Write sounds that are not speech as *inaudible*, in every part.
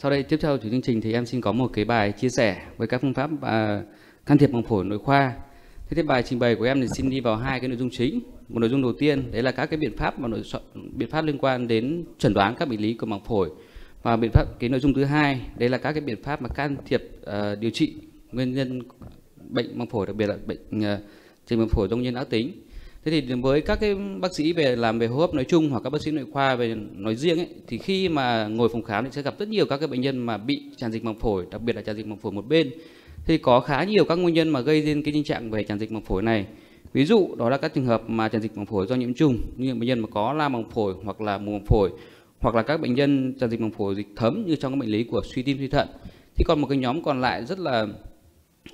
Sau đây tiếp theo chủ chương trình thì em xin có một cái bài chia sẻ với các phương pháp uh, can thiệp bằng phổi nội khoa. Thế thì bài trình bày của em thì xin đi vào hai cái nội dung chính. Một nội dung đầu tiên đấy là các cái biện pháp mà nội biện pháp liên quan đến chẩn đoán các bệnh lý của màng phổi và biện pháp cái nội dung thứ hai đấy là các cái biện pháp mà can thiệp uh, điều trị nguyên nhân bệnh màng phổi đặc biệt là bệnh uh, trên màng phổi do nguyên nhân ác tính thế thì với các cái bác sĩ về làm về hô hấp nói chung hoặc các bác sĩ nội khoa về nói riêng ấy, thì khi mà ngồi phòng khám thì sẽ gặp rất nhiều các cái bệnh nhân mà bị tràn dịch màng phổi, đặc biệt là tràn dịch màng phổi một bên. Thì có khá nhiều các nguyên nhân mà gây nên cái tình trạng về tràn dịch màng phổi này. Ví dụ, đó là các trường hợp mà tràn dịch màng phổi do nhiễm trùng, như bệnh nhân mà có la màng phổi hoặc là mù màng phổi, hoặc là các bệnh nhân tràn dịch màng phổi dịch thấm như trong các bệnh lý của suy tim suy thận. Thì còn một cái nhóm còn lại rất là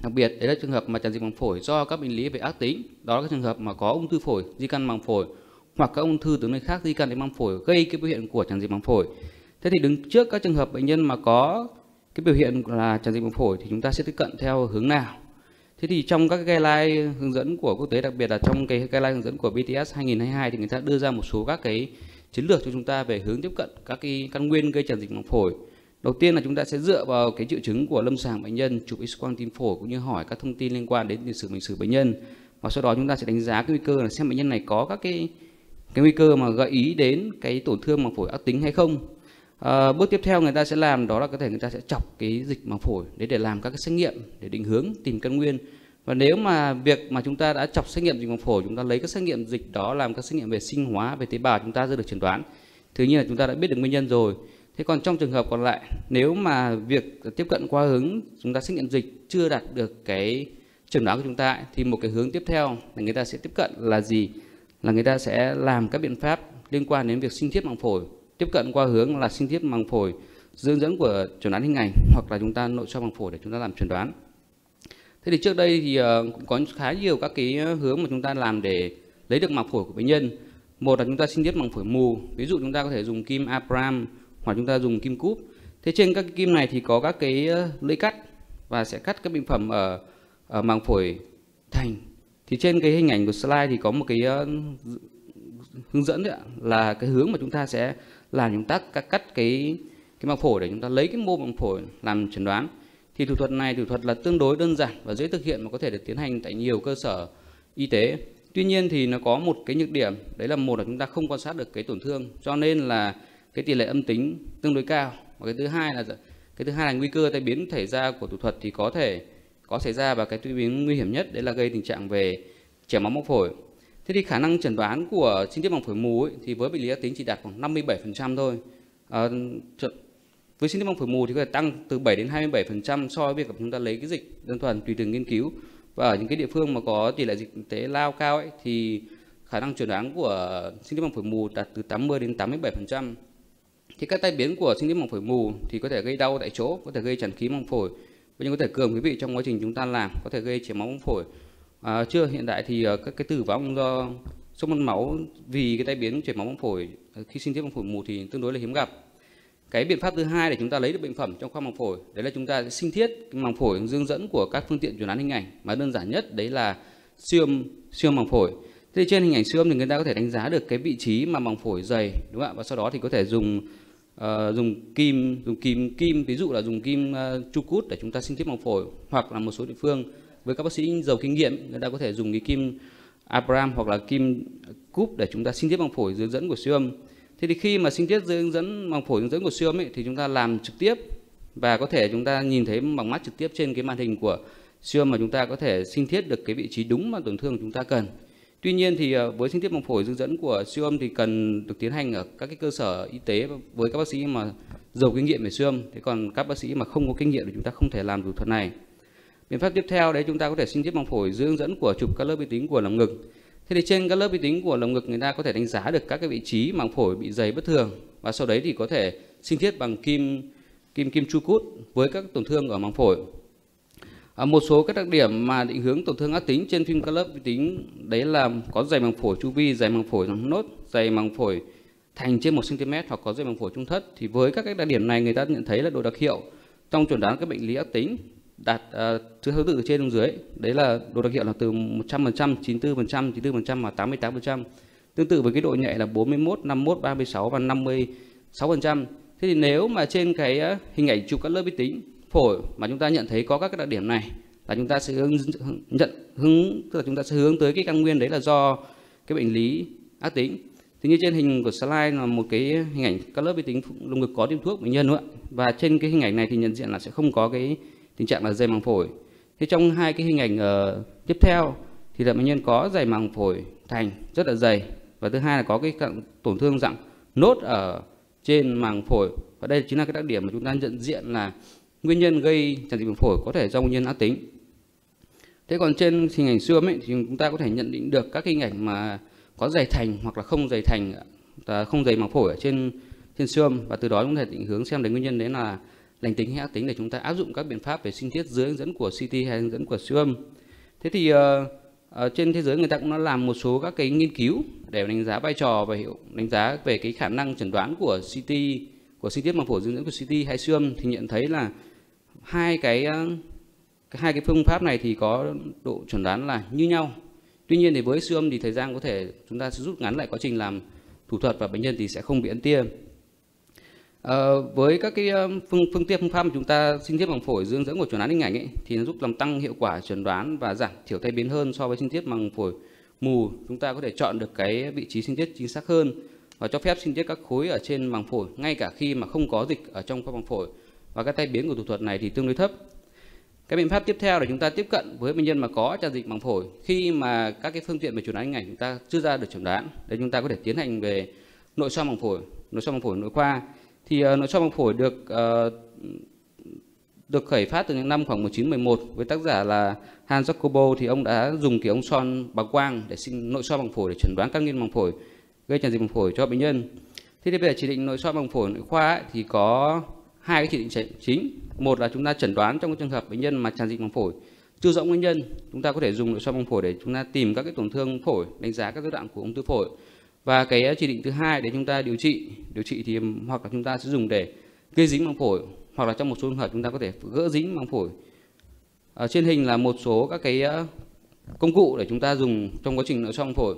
đặc biệt, đấy là trường hợp mà tràn dịch màng phổi do các bệnh lý về ác tính. Đó là các trường hợp mà có ung thư phổi, di căn màng phổi, hoặc các ung thư từ nơi khác di căn đến màng phổi, gây cái biểu hiện của tràn dịch màng phổi. Thế thì đứng trước các trường hợp bệnh nhân mà có cái biểu hiện là tràn dịch màng phổi thì chúng ta sẽ tiếp cận theo hướng nào? Thế thì trong các guideline hướng dẫn của quốc tế, đặc biệt là trong cái guideline hướng dẫn của BTS 2022 thì người ta đưa ra một số các cái chiến lược cho chúng ta về hướng tiếp cận các cái căn nguyên gây tràn dịch màng phổi. Đầu tiên là chúng ta sẽ dựa vào cái triệu chứng của lâm sàng bệnh nhân, chụp X-quang tim phổi cũng như hỏi các thông tin liên quan đến tiền sử bệnh sử bệnh nhân. Và sau đó chúng ta sẽ đánh giá cái nguy cơ là xem bệnh nhân này có các cái cái nguy cơ mà gợi ý đến cái tổn thương màng phổi ác tính hay không. À, bước tiếp theo người ta sẽ làm đó là có thể người ta sẽ chọc cái dịch màng phổi để để làm các cái xét nghiệm để định hướng tìm căn nguyên. Và nếu mà việc mà chúng ta đã chọc xét nghiệm dịch màng phổi, chúng ta lấy các xét nghiệm dịch đó làm các xét nghiệm về sinh hóa, về tế bào chúng ta sẽ được chẩn đoán. Thứ nhiên là chúng ta đã biết được nguyên nhân rồi Thế còn trong trường hợp còn lại, nếu mà việc tiếp cận qua hướng chúng ta xét nghiệm dịch chưa đạt được cái chẩn đoán của chúng ta thì một cái hướng tiếp theo là người ta sẽ tiếp cận là gì? Là người ta sẽ làm các biện pháp liên quan đến việc sinh thiết màng phổi. Tiếp cận qua hướng là sinh thiết màng phổi hướng dẫn của chẩn đoán hình ảnh hoặc là chúng ta nội soi màng phổi để chúng ta làm chẩn đoán. Thế thì trước đây thì ờ, cũng có khá nhiều các cái hướng mà chúng ta làm để lấy được màng phổi của bệnh nhân. Một là chúng ta sinh thiết màng phổi mù, ví dụ chúng ta có thể dùng kim Abraham hoặc chúng ta dùng kim cúp. Thế trên các kim này thì có các cái lưỡi cắt và sẽ cắt các bệnh phẩm ở, ở màng phổi thành. Thì trên cái hình ảnh của slide thì có một cái uh, hướng dẫn đấy ạ, là cái hướng mà chúng ta sẽ làm chúng ta cắt, cắt cái cái màng phổi để chúng ta lấy cái mô màng phổi làm chẩn đoán. Thì thủ thuật này thủ thuật là tương đối đơn giản và dễ thực hiện mà có thể được tiến hành tại nhiều cơ sở y tế. Tuy nhiên thì nó có một cái nhược điểm đấy là một là chúng ta không quan sát được cái tổn thương. Cho nên là cái tỷ lệ âm tính tương đối cao. Và cái thứ hai là cái thứ hai là nguy cơ tai biến xảy ra của thủ thuật thì có thể có xảy ra và cái tai biến nguy hiểm nhất đấy là gây tình trạng về chảy máu móc phổi. Thế thì khả năng chẩn đoán của sinh tiết bằng phổi mù ấy, thì với bệnh lý ác tính chỉ đạt khoảng 57% thôi. À, với sinh tiết bằng phổi mù thì có thể tăng từ 7 đến 27% so với việc chúng ta lấy cái dịch đơn thuần tùy từng nghiên cứu. Và ở những cái địa phương mà có tỷ lệ dịch tế lao cao ấy thì khả năng chuẩn đoán của sinh tiết bằng phổi mù đạt từ 80 đến 87% thì các tai biến của sinh lý màng phổi mù thì có thể gây đau tại chỗ có thể gây tràn khí màng phổi. Bệnh nhân có thể cường quý vị trong quá trình chúng ta làm có thể gây chảy máu màng phổi. À, chưa hiện tại thì uh, các cái tử vong do sốc mất máu vì cái tai biến chảy máu màng phổi à, khi sinh tiết màng phổi mù thì tương đối là hiếm gặp. Cái biện pháp thứ hai để chúng ta lấy được bệnh phẩm trong khoang màng phổi đấy là chúng ta sinh thiết màng phổi dương dẫn của các phương tiện chuẩn đoán hình ảnh. Mà đơn giản nhất đấy là siêu âm siêu âm màng phổi. Thế trên hình ảnh siêu âm thì người ta có thể đánh giá được cái vị trí mà màng phổi dày đúng không ạ? Và sau đó thì có thể dùng uh, dùng kim dùng kim kim ví dụ là dùng kim uh, chu cút để chúng ta sinh thiết màng phổi hoặc là một số địa phương với các bác sĩ giàu kinh nghiệm người ta có thể dùng cái kim abram hoặc là kim cúp để chúng ta sinh thiết màng phổi dưới dẫn của siêu âm. Thế thì khi mà sinh thiết dưới dẫn màng phổi dưới dẫn của siêu âm ấy, thì chúng ta làm trực tiếp và có thể chúng ta nhìn thấy bằng mắt trực tiếp trên cái màn hình của siêu âm mà chúng ta có thể sinh thiết được cái vị trí đúng mà tổn thương chúng ta cần. Tuy nhiên thì ờ, với sinh thiết màng phổi hướng dẫn của siêu âm thì cần được tiến hành ở các cái cơ sở y tế với các bác sĩ mà giàu kinh nghiệm về siêu âm. Thế còn các bác sĩ mà không có kinh nghiệm thì chúng ta không thể làm thủ thuật này. Biện pháp tiếp theo đấy, chúng ta có thể sinh thiết màng phổi dưới hướng dẫn của chụp các lớp vi tính của lồng ngực. Thế thì trên các lớp vi tính của lồng ngực người ta có thể đánh giá được các cái vị trí màng phổi bị dày bất thường và sau đấy thì có thể sinh thiết bằng kim kim kim chu cút với các tổn thương ở màng phổi À, một số các đặc điểm mà định hướng tổn thương ác tính trên phim club lớp vi tính đấy là có dày màng phổi chu vi, dày màng phổi nốt, dày màng phổi thành trên 1 cm hoặc có dày màng phổi trung thất thì với các cái đặc điểm này người ta nhận thấy là độ đặc hiệu trong chuẩn đoán các bệnh lý ác tính đạt uh, thứ tự trên xuống dưới đấy là độ đặc hiệu là từ 100%, 94%, 94% và 88%. Tương tự với cái độ nhạy là 41, 51, 36 và 56%. Thế thế thì nếu mà trên cái à, hình ảnh chụp các lớp vi tính phổi mà chúng ta nhận thấy có các cái đặc điểm này là chúng ta sẽ hướng nhận hướng tức là chúng ta sẽ hướng tới cái căn nguyên đấy là do cái bệnh lý ác tính. Thì như trên hình của slide là một cái hình ảnh các lớp vi tính lồng ngực có tiêm thuốc bệnh nhân nữa và trên cái hình ảnh này thì nhận diện là sẽ không có cái tình trạng là dày màng phổi. Thế trong hai cái hình ảnh uh, tiếp theo thì là bệnh nhân có dày màng phổi thành rất là dày. Và thứ hai là có cái tổn thương dạng nốt ở trên màng phổi. Và đây chính là cái đặc điểm mà chúng ta nhận diện là nguyên nhân gây tràn dịch màng phổi có thể do nguyên nhân ác tính. Thế còn trên hình ảnh xương ấy thì chúng ta có thể nhận định được các hình ảnh mà có dày thành hoặc là không dày thành à, không dày màng phổi ở trên trên xương. Và từ đó chúng ta định hướng xem đến nguyên nhân đấy là lành tính hay ác tính để chúng ta áp dụng các biện pháp về sinh thiết dưới hướng dẫn của CT hay hướng dẫn của siêu âm. Thế thì uh, uh, trên thế giới người ta cũng đã làm một số các cái nghiên cứu để đánh giá vai trò và hiệu đánh giá về cái khả năng chẩn đoán của CT của sinh tiết màng phổi dưới hướng dẫn của CT hay siêu âm. Thì nhận thấy là hai ờ, cái hai cái phương pháp này thì có độ chuẩn đoán là như nhau. Tuy nhiên thì với siêu âm thì thời gian có thể chúng ta sẽ rút ngắn lại quá trình làm thủ thuật và bệnh nhân thì sẽ không bị ấn tia. À, với các cái ờ, phương phương tiện phương pháp mà chúng ta sinh thiết bằng phổi dương dẫn của chuẩn đoán hình ảnh ấy, thì nó giúp làm tăng hiệu quả chuẩn đoán và giảm thiểu tai biến hơn so với sinh thiết bằng phổi mù chúng ta có thể chọn được cái vị trí sinh tiết chính xác hơn và cho phép sinh tiết các khối ở trên màng phổi ngay cả khi mà không có dịch ở trong khoang màng phổi và các tai biến của thủ thuật này thì tương đối thấp cái biện pháp tiếp theo để chúng ta tiếp cận với bệnh nhân mà có tràn dịch màng phổi khi mà các cái phương tiện về chuẩn đoán hình ảnh chúng ta chưa ra được chuẩn đoán để chúng ta có thể tiến hành về nội soi màng phổi nội soi màng phổi nội khoa thì uh, nội soi màng phổi được uh, được khởi phát từ những năm khoảng 1911 với tác giả là Hans Jacobo thì ông đã dùng cái ống son bạc quang để sinh nội soi bằng phổi để chẩn đoán các nguyên màng phổi gây tràn dịch màng phổi cho bệnh nhân. Thế thì về chỉ định nội soi bằng phổi nội khoa ấy, thì có hai cái chỉ định chính. Một là chúng ta chẩn đoán trong trường hợp bệnh nhân mà tràn dịch màng phổi chưa rõ nguyên nhân, chúng ta có thể dùng nội soi màng phổi để chúng ta tìm các cái tổn thương phổi, đánh giá các giai đoạn của ung thư phổi. Và cái ờ, chỉ định thứ hai để chúng ta điều trị, điều trị thì hoặc là chúng ta sẽ dùng để gây dính màng phổi hoặc là trong một số trường hợp chúng ta có thể gỡ dính màng phổi ở trên hình là một số các cái ờ, công cụ để chúng ta dùng trong quá trình nội soi màng phổi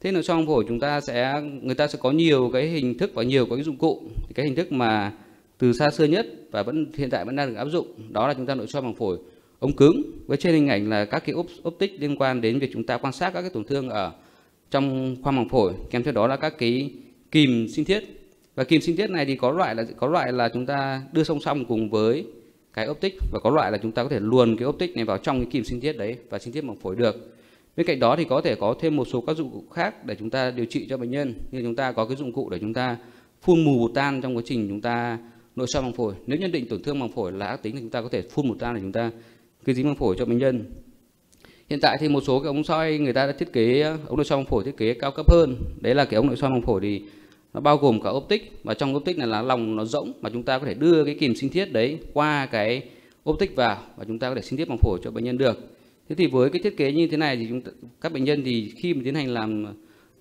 thế nội soi màng phổi chúng ta sẽ người ta sẽ có nhiều cái hình thức và nhiều cái dụng cụ thì cái hình thức mà từ xa xưa nhất và vẫn, hiện tại vẫn đang được áp dụng, đó là chúng ta nội soi màng phổi ống cứng với trên hình ảnh là các cái optic liên quan đến việc chúng ta quan sát các cái tổn thương ở trong khoang màng phổi, kèm theo đó là các cái kìm sinh thiết. Và kìm sinh thiết này thì có loại là, có loại là chúng ta đưa song song cùng với cái optic và có loại là chúng ta có thể luồn cái optic này vào trong cái kìm sinh thiết đấy và sinh thiết bằng phổi được. Bên cạnh đó thì có thể có thêm một số các dụng cụ khác để chúng ta điều trị cho bệnh nhân. Như chúng ta có cái dụng cụ để chúng ta phun mù bột tan trong quá trình chúng ta nội soi màng phổi. Nếu nhận định tổn thương màng phổi là ác tính thì chúng ta có thể phun một tan để chúng ta gây dính màng phổi cho bệnh nhân. Hiện tại thì một số cái ống soi người ta đã thiết kế ống nội soi màng phổi thiết kế cao cấp hơn. Đấy là cái ống nội soi màng phổi thì nó bao gồm cả optic và trong optic này là lòng nó rỗng mà chúng ta có thể đưa cái kìm sinh thiết đấy qua cái optic vào và chúng ta có thể sinh thiết màng phổi cho bệnh nhân được. Thế thì với cái thiết kế như thế này thì chúng ta, các bệnh nhân thì khi mà tiến hành làm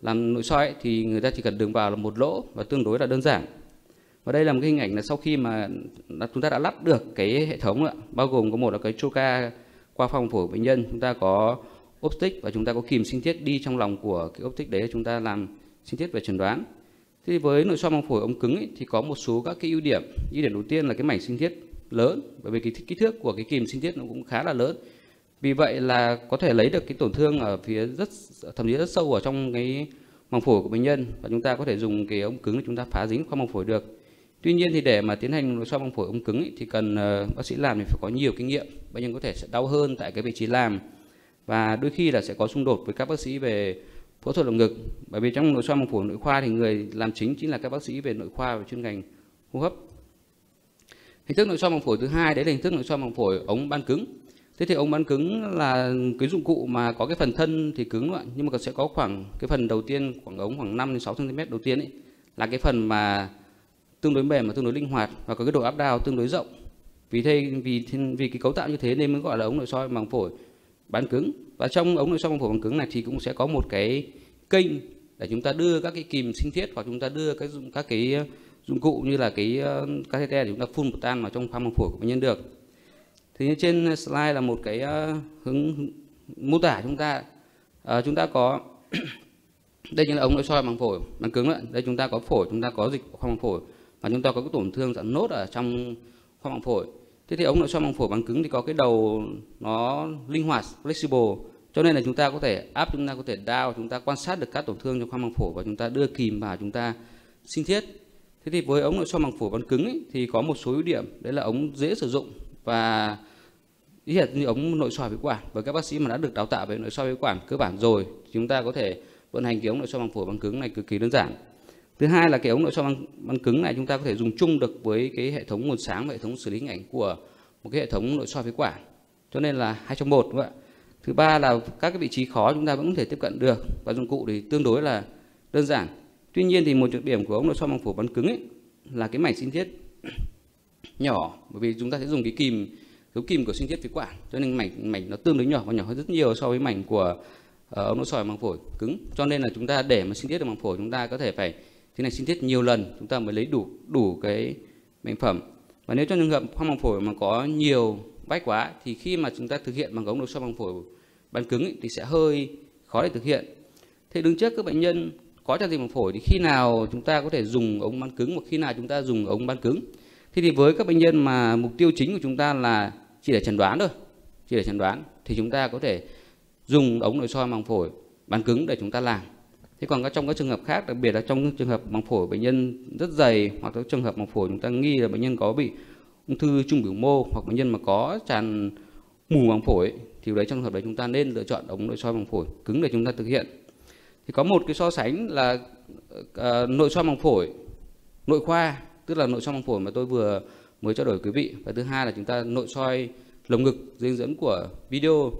làm nội soi ấy, thì người ta chỉ cần đường vào là một lỗ và tương đối là đơn giản và đây là một cái hình ảnh là sau khi mà chúng ta đã lắp được cái hệ thống ạ bao gồm có một là cái choca qua phòng phổi bệnh nhân chúng ta có optic và chúng ta có kìm sinh thiết đi trong lòng của cái optic đấy chúng ta làm sinh thiết về chẩn đoán thì với nội soi màng phổi ống cứng ấy, thì có một số các cái ưu điểm. Ưu điểm đầu tiên là cái mảnh sinh thiết lớn bởi vì cái kích thước của cái kìm sinh thiết nó cũng khá là lớn. Vì vậy là có thể lấy được cái tổn thương ở phía rất thậm chí rất sâu ở trong cái màng phổi của bệnh nhân và chúng ta có thể dùng cái ống cứng để chúng ta phá dính qua màng phổi được. Tuy nhiên thì để mà tiến hành nội soi màng phổi ống cứng ý, thì cần uh, bác sĩ làm thì phải có nhiều kinh nghiệm. Bệnh nhân có thể sẽ đau hơn tại cái vị trí làm. Và đôi khi là sẽ có xung đột với các bác sĩ về phẫu thuật lồng ngực. Bởi vì trong nội soi màng phổi nội khoa thì người làm chính chính là các bác sĩ về nội khoa và chuyên ngành hô hấp. Hình thức nội soi màng phổi thứ hai đấy là hình thức nội soi màng phổi ống ban cứng. Thế thì ống ban cứng là cái dụng cụ mà có cái phần thân thì cứng ạ nhưng mà sẽ có khoảng cái phần đầu tiên khoảng ống khoảng 5 đến 6 cm đầu tiên ấy là cái phần mà tương đối mềm và tương đối linh hoạt và có cái độ áp đào tương đối rộng. Vì thế vì vì cái cấu tạo như thế nên mới gọi là ống nội soi màng phổi bán cứng. Và trong ống nội soi màng phổi bằng cứng này thì cũng sẽ có một cái kênh để chúng ta đưa các cái kìm sinh thiết hoặc chúng ta đưa các dụng các cái ờ, dụng cụ như là cái ờ, catheter để chúng ta phun một tan vào trong khoang màng phổi của bệnh nhân được. Thì trên slide là một cái ờ, hướng mô tả chúng ta. À, chúng ta có *clears throat* đây chính là ống nội soi bằng phổi bằng cứng đấy đây chúng ta có phổi chúng ta có dịch khoang màng phổi và chúng ta có cái tổn thương dạng nốt ở trong khoang màng phổi. Thế thì ống nội soi màng phổi bằng cứng thì có cái đầu nó linh hoạt flexible. Cho nên là chúng ta có thể áp chúng ta có thể đao chúng ta quan sát được các tổn thương trong khoang màng phổi và chúng ta đưa kìm vào chúng ta sinh thiết. Thế thì với ống nội soi màng phổi bằng cứng ấy, thì có một số ưu điểm đấy là ống dễ sử dụng. Và ý hiện như ống nội soi phế quản với các bác sĩ mà đã được đào tạo về nội soi phế quản cơ bản rồi chúng ta có thể vận hành cái ống nội soi màng phổi bằng cứng này cực kỳ đơn giản thứ hai là cái ống nội soi bằng, bằng cứng này chúng ta có thể dùng chung được với cái hệ thống nguồn sáng và hệ thống xử lý hình ảnh của một cái hệ thống nội soi phế quản. Cho nên là hai trong một đúng không ạ? Thứ ba là các cái vị trí khó chúng ta vẫn có thể tiếp cận được và dụng cụ thì tương đối là đơn giản. Tuy nhiên thì một nhược điểm của ống nội soi bằng phổi bắn cứng ấy là cái mảnh sinh thiết *clears throat* nhỏ bởi vì chúng ta sẽ dùng cái kìm dấu kìm của sinh thiết phế quản. Cho nên mảnh mảnh nó tương đối nhỏ và nhỏ hơn rất nhiều so với mảnh của uh, ống nội soi bằng phổi cứng. Cho nên là chúng ta để mà sinh thiết được bằng phổi chúng ta có thể phải tiến hành sinh thiết nhiều lần chúng ta mới lấy đủ đủ cái bệnh phẩm. Và nếu trong trường hợp khoang màng phổi mà có nhiều bách quá thì khi mà chúng ta thực hiện bằng ống nội soi màng phổi bán cứng ý, thì sẽ hơi khó để thực hiện. Thế đứng trước các bệnh nhân có tràn dịch màng phổi thì khi nào chúng ta có thể dùng ống bán cứng và khi nào chúng ta dùng ống bán cứng? Thế thì với các bệnh nhân mà mục tiêu chính của chúng ta là chỉ để chẩn đoán thôi chỉ để chẩn đoán thì chúng ta có thể dùng ống nội soi màng phổi bán cứng để chúng ta làm thế còn các trong các trường hợp khác đặc biệt là trong trường hợp màng phổi bệnh nhân rất dày hoặc các trường hợp màng phổi chúng ta nghi là bệnh nhân có bị ung thư trung biểu mô hoặc bệnh nhân mà có tràn mù màng phổi thì đấy trong trường hợp đấy chúng ta nên lựa chọn ống nội soi màng phổi cứng để chúng ta thực hiện. Thì có một cái so sánh là à, nội soi màng phổi nội khoa tức là nội soi màng phổi mà tôi vừa mới trao đổi quý vị. Và thứ hai là chúng ta nội soi lồng ngực dinh dẫn của video.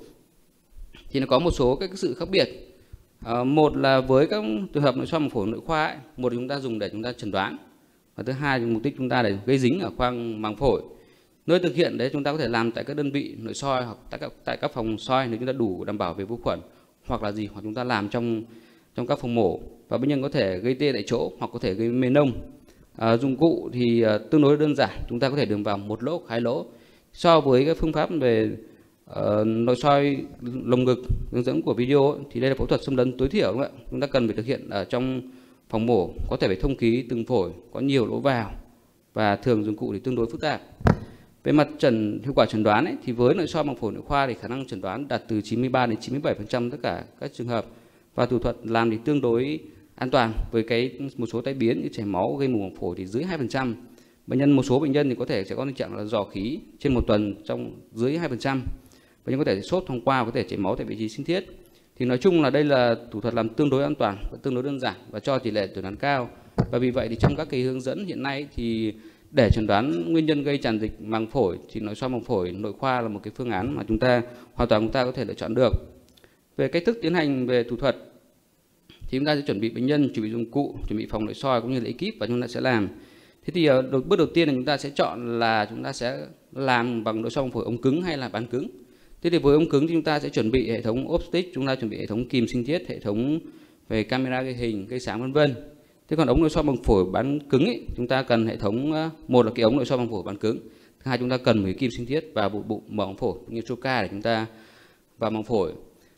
Thì nó có một số các sự khác biệt à, một là với các trường hợp nội soi màng phổi nội khoa ấy, một chúng ta dùng để chúng ta chẩn đoán và thứ hai mục đích chúng ta để gây dính ở khoang màng phổi. Nơi thực hiện đấy chúng ta có thể làm tại các đơn vị nội soi hoặc tại các tại các phòng soi nếu chúng ta đủ đảm bảo về vô khuẩn hoặc là gì hoặc chúng ta làm trong trong các phòng mổ. Và bệnh nhân có thể gây tê tại chỗ hoặc có thể gây mê nông. À, dụng cụ thì à, tương đối đơn giản chúng ta có thể đường vào một lỗ hai lỗ. So với các phương pháp về uh, nội soi lồng ngực hướng dẫn của video ấy, thì đây là phẫu thuật xâm lấn tối thiểu đúng không ạ chúng ta cần phải thực hiện ở trong phòng mổ có thể phải thông khí từng phổi có nhiều lỗ vào và thường dụng cụ thì tương đối phức tạp về mặt trần hiệu quả chẩn đoán ấy, thì với nội soi bằng phổi nội khoa thì khả năng chẩn đoán đạt từ 93 đến 97% tất cả các trường hợp và thủ thuật làm thì tương đối an toàn với cái một số tai biến như chảy máu gây mù màng phổi thì dưới 2%. Bệnh nhân một số bệnh nhân thì có thể sẽ có tình trạng là dò khí trên một tuần trong dưới 2%. Bệnh nhân có thể sốt thông qua có thể chảy máu tại vị trí sinh thiết. Thì nói chung là đây là thủ thuật làm tương đối an toàn và tương đối đơn giản và cho tỷ lệ chuẩn đoán cao. Và vì vậy thì trong các cái hướng dẫn hiện nay thì để chẩn đoán nguyên nhân gây tràn dịch màng phổi thì nội soi màng phổi nội khoa là một cái phương án mà chúng ta hoàn toàn chúng ta có thể lựa chọn được. Về cách thức tiến hành về thủ thuật thì chúng ta sẽ chuẩn bị bệnh nhân, chuẩn bị dụng cụ, chuẩn bị phòng nội soi cũng như là ekip và chúng ta sẽ làm. Thế thì ờ, đầu, bước đầu tiên là chúng ta sẽ chọn là chúng ta sẽ làm bằng nội soi màng phổi ống cứng hay là bán cứng. Thế thì với ống cứng thì chúng ta sẽ chuẩn bị hệ thống optic, chúng ta chuẩn bị hệ thống kìm sinh thiết, hệ thống về camera ghi hình, cây sáng vân vân. Thế còn ống nội soi bằng phổi bán cứng ấy, chúng ta cần hệ thống ờ, một là cái ống nội soi bằng phổi bán cứng, thứ hai chúng ta cần một cái kim sinh thiết và bộ bụng mở ống phổi như choca để chúng ta vào màng phổi.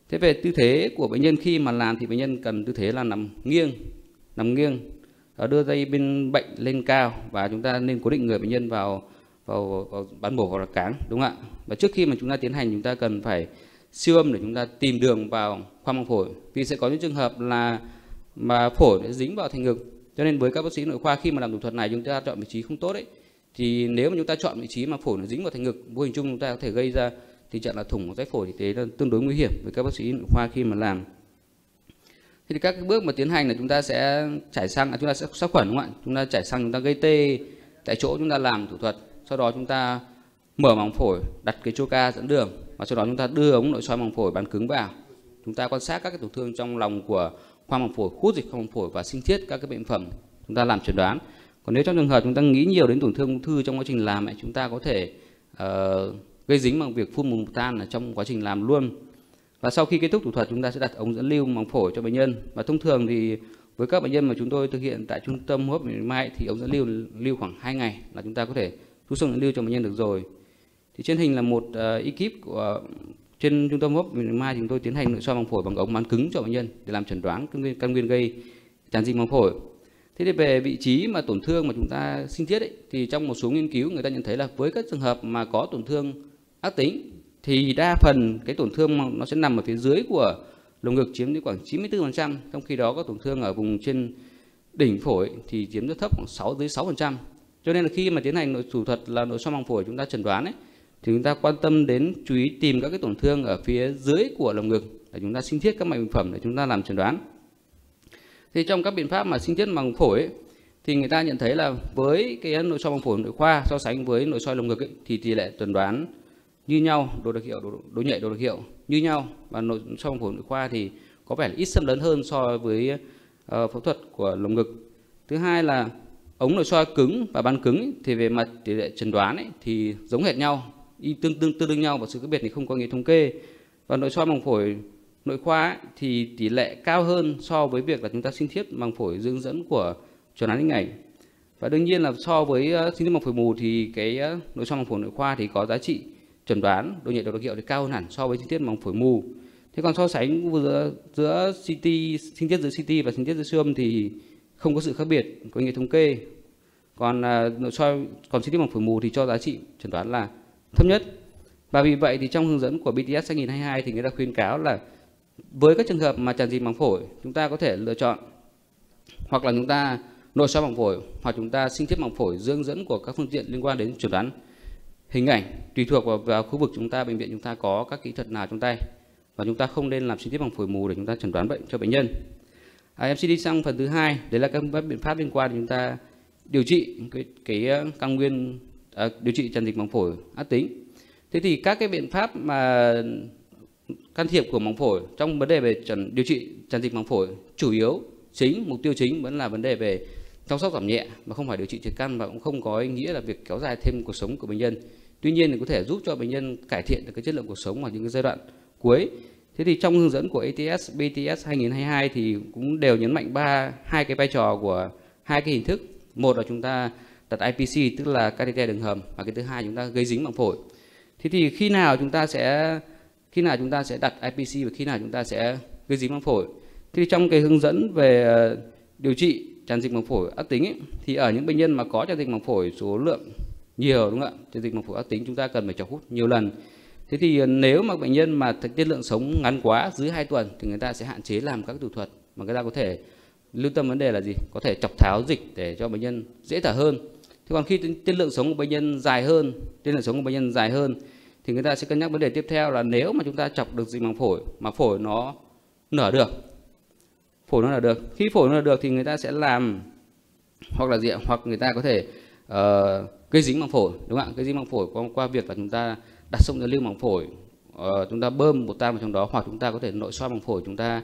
Thế về tư thế của bệnh nhân khi mà làm thì bệnh nhân cần tư thế là nằm nghiêng, nằm nghiêng, ờ, đưa dây bên bệnh lên cao và chúng ta nên cố định người bệnh nhân vào vào, vào bán bổ hoặc là cáng đúng không ạ? Và trước khi mà chúng ta tiến hành chúng ta cần phải siêu âm để chúng ta tìm đường vào khoang măng phổi vì sẽ có những trường hợp là mà phổi nó dính vào thành ngực cho nên với các bác sĩ nội khoa khi mà làm thủ thuật này chúng ta chọn vị trí không tốt ấy thì nếu mà chúng ta chọn vị trí mà phổi nó dính vào thành ngực vô hình chung chúng ta có thể gây ra tình trạng là thủng rách phổi thì thế là tương đối nguy hiểm với các bác sĩ nội khoa khi mà làm thế thì các cái bước mà tiến hành là chúng ta sẽ chảy xăng à, chúng ta sẽ sát khuẩn đúng không ạ chúng ta chảy xăng chúng ta gây tê tại chỗ chúng ta làm thủ thuật sau đó chúng ta mở màng phổi đặt cái choca dẫn đường và sau đó chúng ta đưa ống nội soi màng phổi bán cứng vào. Chúng ta quan sát các cái tổn thương trong lòng của khoang màng phổi hút dịch khoang màng phổi và sinh thiết các cái bệnh phẩm chúng ta làm chẩn đoán. Còn nếu trong trường hợp chúng ta nghĩ nhiều đến tổn thương ung thư trong quá trình làm chúng ta có thể uh, gây dính bằng việc phun mù tan ở trong quá trình làm luôn. Và sau khi kết thúc thủ thuật chúng ta sẽ đặt ống dẫn lưu màng phổi cho bệnh nhân. Và thông thường thì với các bệnh nhân mà chúng tôi thực hiện tại trung tâm hô hấp bệnh mai thì ống dẫn lưu lưu khoảng 2 ngày là chúng ta có thể thu xong dẫn lưu cho bệnh nhân được rồi thì trên hình là một uh, ekip của trên trung tâm hô hấp bệnh mai chúng tôi tiến hành nội soi màng phổi bằng ống bán cứng cho bệnh nhân để làm chẩn đoán căn nguyên, căn nguyên gây tràn dịch màng phổi thế thì về vị trí mà tổn thương mà chúng ta sinh thiết ấy, thì trong một số nghiên cứu người ta nhận thấy là với các trường hợp mà có tổn thương ác tính thì đa phần cái tổn thương nó sẽ nằm ở phía dưới của lồng ngực chiếm đến khoảng 94%, trong khi đó có tổn thương ở vùng trên đỉnh phổi thì chiếm rất thấp khoảng 6 dưới 6%. Cho nên là khi mà tiến hành nội thủ thuật là nội soi màng phổi chúng ta chẩn đoán ấy thì chúng ta quan tâm đến chú ý tìm các cái tổn thương ở phía dưới của lồng ngực để chúng ta sinh thiết các mạch bình phẩm để chúng ta làm chẩn đoán. Thì trong các biện pháp mà sinh thiết màng phổi ấy, thì người ta nhận thấy là với cái nội soi màng phổi nội khoa so sánh với nội soi lồng ngực ấy, thì tỷ lệ chẩn đoán như nhau, đồ đặc hiệu, đồ, đồ nhạy, đồ đặc hiệu như nhau và nội soi màng phổi nội khoa thì có vẻ là ít xâm lấn hơn so với uh, phẫu thuật của lồng ngực. Thứ hai là ống nội soi cứng và ban cứng ấy, thì về mặt tỷ lệ chẩn đoán ấy, thì giống hệt nhau, y tương tương tương đương nhau và sự khác biệt thì không có nghĩa thống kê. Và nội soi màng phổi nội khoa ấy, thì tỷ lệ cao hơn so với việc là chúng ta sinh thiết màng phổi dương dẫn của chuẩn đoán hình ảnh và đương nhiên là so với uh, sinh thiết màng phổi mù thì cái uh, nội soi màng phổi nội khoa thì có giá trị chẩn đoán độ nhạy độ đặc hiệu thì cao hơn hẳn so với sinh thiết màng phổi mù thế còn so sánh giữa giữa CT sinh thiết giữa CT và sinh thiết giữa siêu âm thì không có sự khác biệt có nghĩa thống kê. Còn à, nội soi còn sinh thiết bằng phổi mù thì cho giá trị chẩn đoán là thấp nhất. Và vì vậy thì trong hướng dẫn của BTS 2022 thì người ta khuyên cáo là với các trường hợp mà tràn dịch màng phổi chúng ta có thể lựa chọn hoặc là chúng ta nội soi màng phổi hoặc chúng ta sinh thiết màng phổi dương dẫn của các phương tiện liên quan đến chuẩn đoán. Hình ảnh tùy thuộc vào, vào khu vực chúng ta bệnh viện chúng ta có các kỹ thuật nào trong tay và chúng ta không nên làm sinh thiết bằng phổi mù để chúng ta chẩn đoán bệnh cho bệnh nhân. À, em sẽ đi sang phần thứ hai, đấy là các biện pháp liên quan chúng ta điều trị cái, cái ờ, căn nguyên à, điều trị tràn dịch màng phổi ác tính. Thế thì các cái biện pháp mà can thiệp của màng phổi trong vấn đề về trần điều trị tràn dịch màng phổi chủ yếu chính mục tiêu chính vẫn là vấn đề về chăm sóc giảm nhẹ mà không phải điều trị triệt căn và cũng không có ý nghĩa là việc kéo dài thêm cuộc sống của bệnh nhân. Tuy nhiên thì có thể giúp cho bệnh nhân cải thiện được cái chất lượng cuộc sống ở những cái giai đoạn cuối thế thì trong hướng dẫn của ATS BTS 2022 thì cũng đều nhấn mạnh ba hai cái vai trò của hai cái hình thức một là chúng ta đặt IPC tức là catheter đường hầm và cái thứ hai chúng ta gây dính bằng phổi thế thì khi nào chúng ta sẽ khi nào chúng ta sẽ đặt IPC và khi nào chúng ta sẽ gây dính màng phổi. Thì trong cái hướng dẫn về ờ, điều trị tràn dịch màng phổi ác tính ấy, thì ở những bệnh nhân mà có tràn dịch màng phổi số lượng nhiều đúng không ạ? Tràn dịch màng phổi ác tính chúng ta cần phải chọc hút nhiều lần. Thế thì ờ, nếu mà bệnh nhân mà tiết lượng sống ngắn quá dưới 2 tuần thì người ta sẽ hạn chế làm các thủ thuật mà người ta có thể lưu tâm vấn đề là gì? Có thể chọc tháo dịch để cho bệnh nhân dễ thở hơn. Thế còn khi tiên lượng sống của bệnh nhân dài hơn, tiên lượng sống của bệnh nhân dài hơn thì người ta sẽ cân nhắc vấn đề tiếp theo là nếu mà chúng ta chọc được dịch màng phổi mà phổi nó nở được phổi nó nở được khi phổi nó nở được thì người ta sẽ làm hoặc là gì hoặc người ta có thể uh, gây dính màng phổi đúng không ạ gây dính màng phổi qua, qua việc là chúng ta đặt sông lưu màng phổi. Uh, chúng ta bơm một tan vào trong đó hoặc chúng ta có thể nội soi màng phổi chúng ta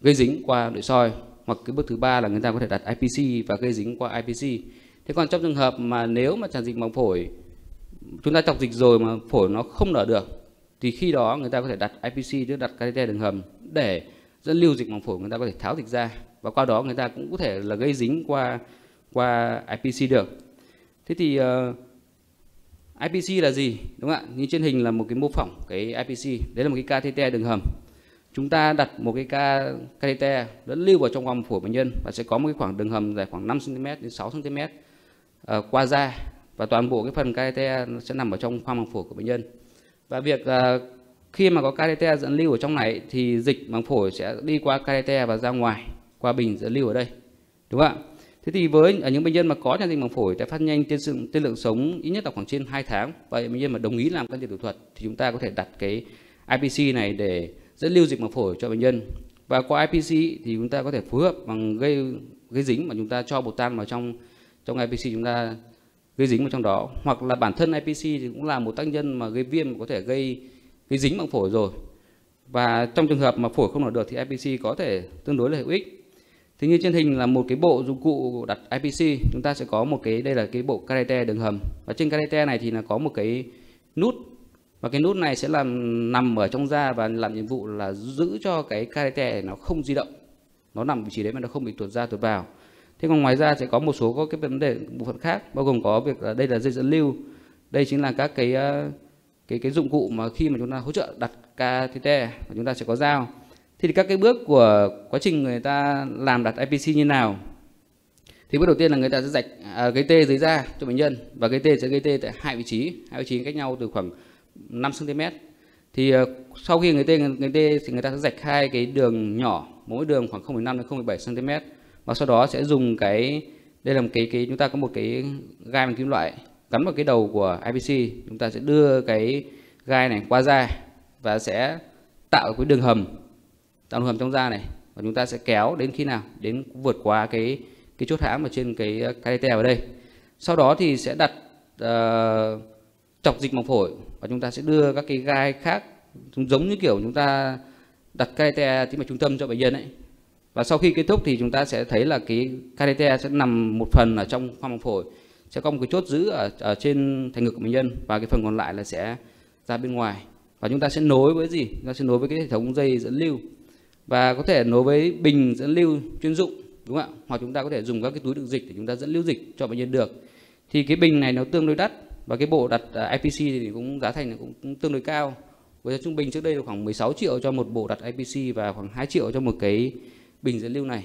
gây dính qua nội soi. Hoặc cái bước thứ ba là người ta có thể đặt IPC và gây dính qua IPC thế còn trong trường hợp mà nếu mà tràn dịch màng phổi chúng ta chọc dịch rồi mà phổi nó không nở được thì khi đó người ta có thể đặt IPC tức đặt catheter đường hầm để dẫn lưu dịch màng phổi người ta có thể tháo dịch ra. Và qua đó người ta cũng có thể là gây dính qua qua IPC được. Thế thì uh, IPC là gì đúng không ạ? Như trên hình là một cái mô phỏng cái IPC đấy là một cái catheter đường hầm. Chúng ta đặt một cái ca catheter dẫn lưu vào trong khoang phổi bệnh nhân và sẽ có một cái khoảng đường hầm dài khoảng 5 cm đến 6 cm uh, qua da. Và toàn bộ cái phần catheter sẽ nằm ở trong khoang màng phổi của bệnh nhân. Và việc uh, khi mà có catheter dẫn lưu ở trong này thì dịch màng phổi sẽ đi qua catheter và ra ngoài qua bình dẫn lưu ở đây. Đúng không ạ? Thế thì với ở những bệnh nhân mà có tràn dịch màng phổi sẽ phát nhanh tiên sự tiên lượng sống ít nhất là khoảng trên 2 tháng và bệnh nhân mà đồng ý làm can thiệp thủ thuật thì chúng ta có thể đặt cái IPC này để dẫn lưu dịch màng phổi cho bệnh nhân. Và qua IPC thì chúng ta có thể phối hợp bằng gây gây dính mà chúng ta cho bột tan vào trong trong IPC chúng ta gây dính vào trong đó. Hoặc là bản thân IPC thì cũng là một tác nhân mà gây viêm, có thể gây gây dính bằng phổi rồi. Và trong trường hợp mà phổi không nở được thì IPC có thể tương đối là hữu ích. Thế như trên hình là một cái bộ dụng cụ đặt IPC chúng ta sẽ có một cái, đây là cái bộ catheter đường hầm. Và trên catheter này thì là có một cái nút. Và cái nút này sẽ làm, nằm ở trong da và làm nhiệm vụ là giữ cho cái catheter nó không di động. Nó nằm vị trí đấy mà nó không bị tuột ra tuột vào. Thế còn ngoài ra sẽ có một số có cái vấn đề, bộ phận khác, bao gồm có việc là đây là dây dẫn lưu. Đây chính là các cái ờ, cái cái dụng cụ mà khi mà chúng ta hỗ trợ đặt catheter và chúng ta sẽ có dao thì các cái bước của quá trình người ta làm đặt IPC như nào? Thì bước đầu tiên là người ta sẽ rạch à, gây tê dưới da cho bệnh nhân và gây tê sẽ gây tê tại hai vị trí hai vị trí cách nhau từ khoảng 5 cm thì uh, sau khi người tê người tê thì người ta sẽ rạch hai cái đường nhỏ mỗi đường khoảng 0,5 đến 0,7 cm và sau đó sẽ dùng cái đây là một cái cái chúng ta có một cái gai bằng kim loại gắn vào cái đầu của IPC chúng ta sẽ đưa cái gai này qua da và sẽ tạo cái đường hầm tạo hầm trong da này. Và chúng ta sẽ kéo đến khi nào? Đến vượt qua cái cái chốt hãm ở trên cái ờ, catheter ở đây. Sau đó thì sẽ đặt uh, chọc dịch màng phổi và chúng ta sẽ đưa các cái gai khác giống như kiểu chúng ta đặt catheter tĩnh mạch trung tâm cho bệnh nhân ấy. Và sau khi kết thúc thì chúng ta sẽ thấy là cái catheter sẽ nằm một phần ở trong khoang màng phổi sẽ có một cái chốt giữ ở, ở trên thành ngực của bệnh nhân và cái phần còn lại là sẽ ra bên ngoài. Và chúng ta sẽ nối với gì? Chúng ta sẽ nối với cái hệ thống dây dẫn lưu và có thể nối với bình dẫn lưu chuyên dụng đúng không ạ? Hoặc chúng ta có thể dùng các cái túi đựng dịch để chúng ta dẫn lưu dịch cho bệnh nhân được. Thì cái bình này nó tương đối đắt và cái bộ đặt à, IPC thì cũng giá thành cũng, tương đối cao. Với trung bình trước đây là khoảng 16 triệu cho một bộ đặt IPC và khoảng 2 triệu cho một cái bình dẫn lưu này.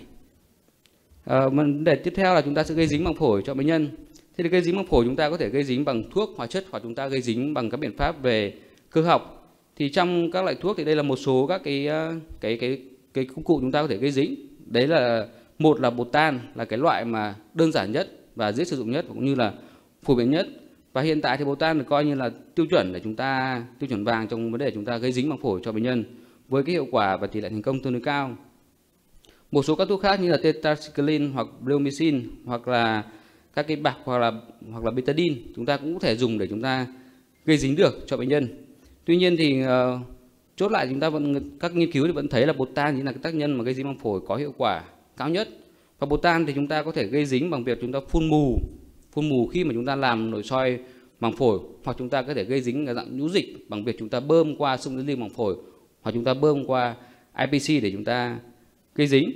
À, vấn đề tiếp theo là chúng ta sẽ gây dính bằng phổi cho bệnh nhân. Thế thì gây dính bằng phổi chúng ta có thể gây dính bằng thuốc hóa chất hoặc chúng ta gây dính bằng các biện pháp về cơ học thì trong các loại thuốc thì đây là một số các cái ờ, cái cái cái công cụ chúng ta có thể gây dính. Đấy là, một là bột tan là cái loại mà đơn giản nhất và dễ sử dụng nhất cũng như là phổ biến nhất. Và hiện tại thì bột tan được coi như là tiêu chuẩn để chúng ta, tiêu chuẩn vàng trong vấn đề chúng ta gây dính bằng phổi cho bệnh nhân với cái hiệu quả và tỷ lệ thành công tương đối cao. Một số các thuốc khác như là tetracycline hoặc bleomycin hoặc là các cái bạc hoặc là hoặc là betadine chúng ta cũng có thể dùng để chúng ta gây dính được cho bệnh nhân tuy nhiên thì uh, chốt lại chúng ta vẫn các nghiên cứu thì vẫn thấy là bột tan chính là cái tác nhân mà gây dính bằng phổi có hiệu quả cao nhất. Và bột tan thì chúng ta có thể gây dính bằng việc chúng ta phun mù phun mù khi mà chúng ta làm nội soi màng phổi hoặc chúng ta có thể gây dính ở dạng nhũ dịch bằng việc chúng ta bơm qua sung dẫn lưu màng phổi hoặc chúng ta bơm qua IPC để chúng ta gây dính.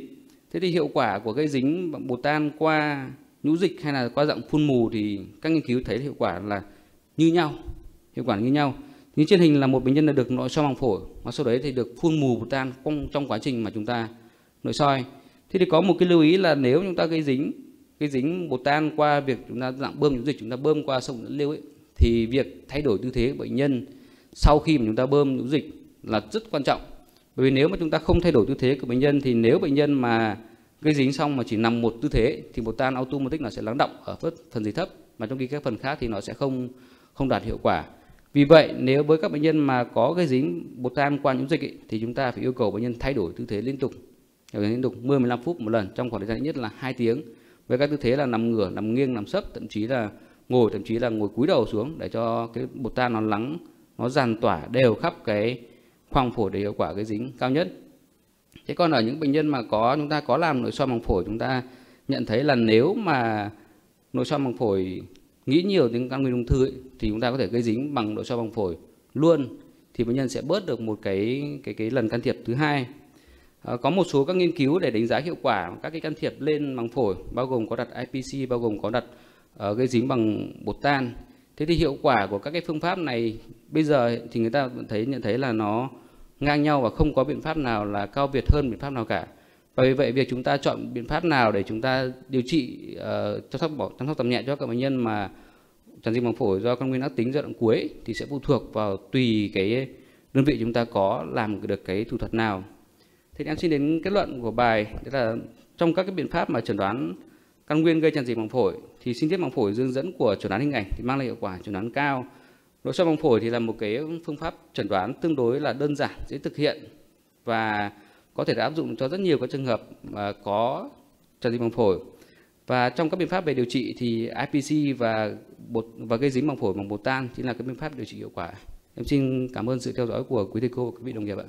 Thế thì hiệu quả của gây dính bằng bột tan qua nhũ dịch hay là qua dạng phun mù thì các nghiên cứu thấy hiệu quả là như nhau hiệu quả như nhau như trên hình là một bệnh nhân đã được nội soi bằng phổi và sau đấy thì được phun mù bột tan trong, trong quá trình mà chúng ta nội soi. Thế thì có một cái lưu ý là nếu chúng ta gây dính gây dính bột tan qua việc chúng ta dạng bơm nhũ dịch chúng ta bơm qua sông dẫn lưu ấy thì việc thay đổi tư thế của bệnh nhân sau khi mà chúng ta bơm nhũ dịch là rất quan trọng. Bởi vì nếu mà chúng ta không thay đổi tư thế của bệnh nhân thì nếu bệnh nhân mà gây dính xong mà chỉ nằm một tư thế thì bột tan automatic nó sẽ lắng động ở phần dưới thấp mà trong khi các phần khác thì nó sẽ không không đạt hiệu quả vì vậy nếu với các bệnh nhân mà có cái dính bột than qua nhiễm dịch ấy, thì chúng ta phải yêu cầu bệnh nhân thay đổi tư thế liên tục. Liên tục 10 15 phút một lần trong khoảng thời gian nhất là 2 tiếng. Với các tư thế là nằm ngửa nằm nghiêng nằm sấp thậm chí là ngồi thậm chí là ngồi cúi đầu xuống để cho cái bột tan nó lắng nó giàn tỏa đều khắp cái khoang phổi để hiệu quả cái dính cao nhất. Thế còn ở những bệnh nhân mà có chúng ta có làm nội soi bằng phổi chúng ta nhận thấy là nếu mà nội soi bằng phổi nghĩ nhiều đến căn nguyên ung thư ấy, thì chúng ta có thể gây dính bằng nội soi bằng phổi. Luôn thì bệnh nhân sẽ bớt được một cái cái cái lần can thiệp thứ hai. À, có một số các nghiên cứu để đánh giá hiệu quả các cái can thiệp lên bằng phổi bao gồm có đặt IPC bao gồm có đặt uh, gây dính bằng bột tan. Thế thì hiệu quả của các cái phương pháp này bây giờ thì người ta vẫn thấy nhận thấy là nó ngang nhau và không có biện pháp nào là cao việt hơn biện pháp nào cả và vì vậy việc chúng ta chọn biện pháp nào để chúng ta điều trị uh, chăm sóc bỏ chăm sóc tầm nhẹ cho các bệnh nhân mà tràn dịch màng phổi do căn nguyên ác tính giai đoạn cuối thì sẽ phụ thuộc vào tùy cái đơn vị chúng ta có làm được cái thủ thuật nào. Thì em xin đến kết luận của bài đó là trong các cái biện pháp mà chẩn đoán căn nguyên gây tràn dịch màng phổi thì sinh thiết màng phổi dương dẫn của chẩn đoán hình ảnh thì mang lại hiệu quả chẩn đoán cao. Nội soi màng phổi thì là một cái phương pháp chẩn đoán tương đối là đơn giản dễ thực hiện và có thể áp dụng cho rất nhiều các trường hợp mà có tràn dịch màng phổi. Và trong các biện pháp về điều trị thì IPC và bột, và gây dính bằng phổi bằng bột tan chính là cái biện pháp điều trị hiệu quả. Em xin cảm ơn sự theo dõi của quý thầy cô và quý vị đồng nghiệp ạ.